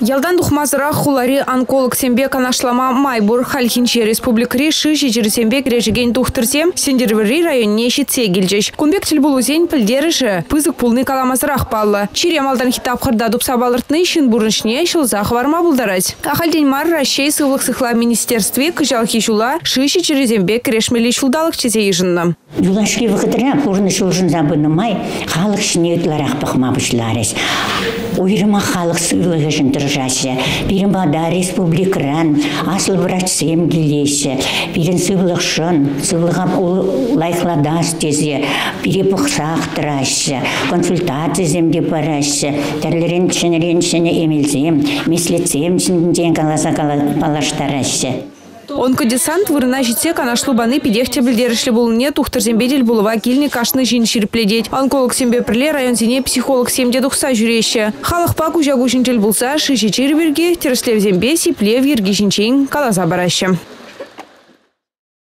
Ялдан духмазыра хулари онколог сембе канашлама майбур хальхинче республикари шиши жерсембе крежеген тухтырсем сендервери районне щитсе келжеш. Кумбек тілбулузен пілдеріші пызык пулны каламазырақ паллы. Чире малдан хитап қырда шын бурыншне шылзақ варма булдарать. Ахальден мар Рашей сывлық сыхла министерстве кыжал хишула шиши жерсембе крешмели шулдалық чезе ежынна. Юлашки вақытыра пурны шулжын забынымай, халық шіне өтларақ. Уйрыма халық сыйлығы жын тұржасы. Бірін бада республикран, асыл врачсем келесі. Бірін сыйлық шын, сыйлыға лайқладас тезе. Бірі бұқсақ тұрасы, консультация де барасы. Тәрлерін чынырен чыны емелзем, меслетсем чынын каласа Онкодесант вырына житсе канашлу баны пидехте білдерішлі болыне тухтырзембедель болыва килні кашны жин ширпледет. Онколог сембе пірле район зене психолог семде дұқса жүреші. Халық пак ұжагу жинчел болса шиші черберге терслев зембе сиплев калаза барашы.